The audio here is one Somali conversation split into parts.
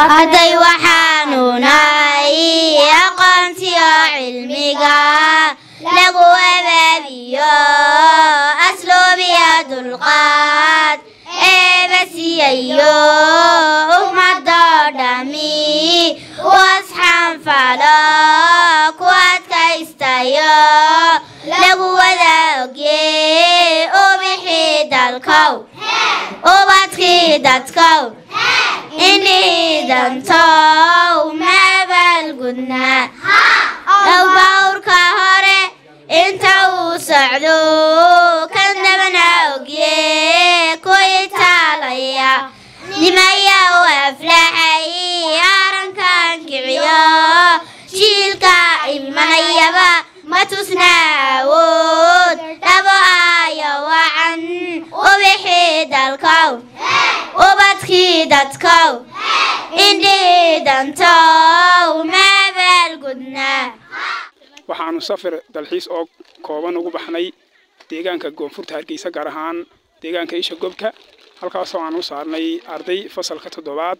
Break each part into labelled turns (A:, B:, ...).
A: arday waxaanu nahay aqoontiyo cilmiga lagu abaabiyo asluubiya dulqaad eebasiyayo ummadoo dhami wasxanfalo ku adkaystayo lagu wadaogye ubixii dalkow ubadkii dadkow indhiidantow maabaalgudnaa dhowbawrka hore inta uu socdo kan dabana ogye ku itaalaya nimaya u aflaxay arankan kiciyo jiilka imanayaba ma tusna awood dhabo aayo wacan ubixii dalkow ubadkii dadkow
B: waxaanu safar dalxiis oo kooban ugu baxnay deegaanka koonfurta hargeysa gaar ahaan deegaanka isha gobka halkaasoo aan u saarnay arday fasalka toddobaad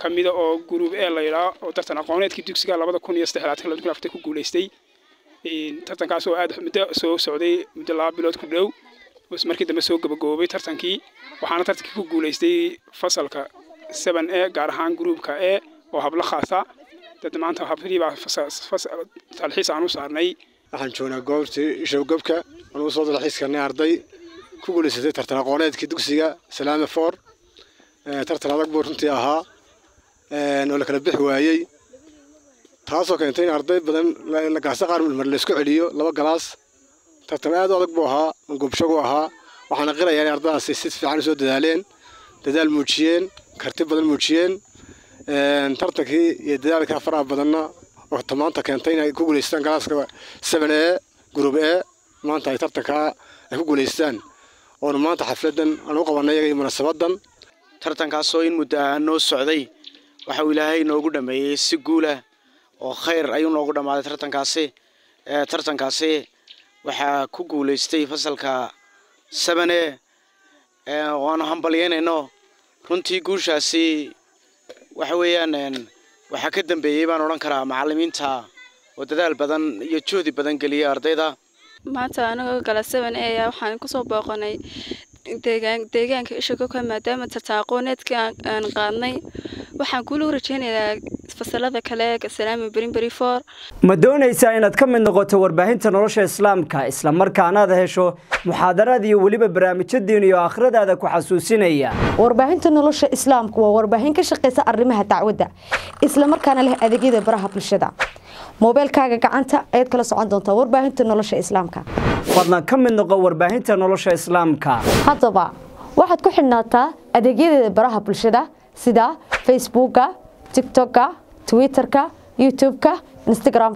B: ka mida oo guruub e laydhaa oo tartan aqooneedkii dugsiga labada kun iyo afar ku guulaystay tartankaasoo aad muddo soo socday muddo laba bilood ku dhow markii dambe soo gabagoobay tartankii waxaana tartankii ku guulaystay fasalka seven e gaar ahaan gruubka e oo hablo khaasa dad maanta hablihii baa talxiis aan u saarnay
C: waxaan joognaa goobtii showgobka anugu soo dalxiiskanay arday ku guulaysatay tartan aqooneedkii dugsiga salaame foor tartan adag buu runtii ahaa oo la kala bixi waayey taasoo keentay in arday badan gaase qaar mar laysku celiyo laba galaas tartan aad u adag buu ahaa gobshagu ahaa waxaana qirayaa in ardadaasi si fiican usoo dadaaleen dadaal muujiyeen karti badan muujiyeen tartankii iyo dadaalka faraha badanna oo tamaanta keentay inay ku guulaystaan galaaska seven e group e maanta ay tartankaa ay ku guulaystaan oona maanta xafladan aan u qabanay iyaga iyo munaasabadan
D: tartankaasoo in muddo noo socday waxa uu ilaahay noogu dhameeyey si guulah oo khayr ayuu noogu dhammaaday tartankaasi. Tartankaasi waxaa ku guulaystay fasalka sebene waanu hambalyeynayno runtii guushaasi waxa weeyaan waxaa ka dambeeyey baan odhan karaa macallimiinta oo dadaal badan iyo juhdi badan geliyay ardayda.
E: Maanta anagoo gala seven a waxaan ku soo booqanay deegaanka ishagoka maadaama tartan aqooneedkii aan qaadnay. Waxaan kula rajeynayaa fasalada kale salaami berinberi for
F: ma doonaysaa inaad ka mid noqoto warbaahinta nolosha islaamka islamarkaana aad hesho muxaadaraad iyo weliba barnaamijyo diin iyo aakhiradaada ku xasuusinaya.
G: Warbaahinta nolosha islaamku waa warbaahin ka shaqaysa arrimaha dacwadda islamarkaana leh adeegyada baraha bulshada. Moobeelkaaga gacanta ayaad kala socon doontaa warbaahinta nolosha islaamka.
F: Fadlan ka mid noqo warbaahinta nolosha islaamka.
G: Haddaba waxaad ku xidhnaataa adeegyadeeda baraha bulshada sida facebooka tictokka تويتر يوتيوب انستغرام